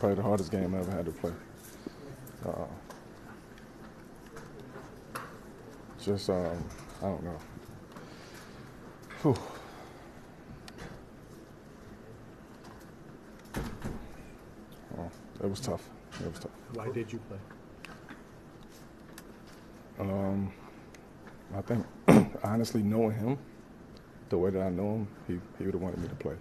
Probably the hardest game I ever had to play. Uh, just, um, I don't know. Whew. It was tough. It was tough. Why did you play? Um, I think honestly knowing him, the way that I know him, he he would have wanted me to play.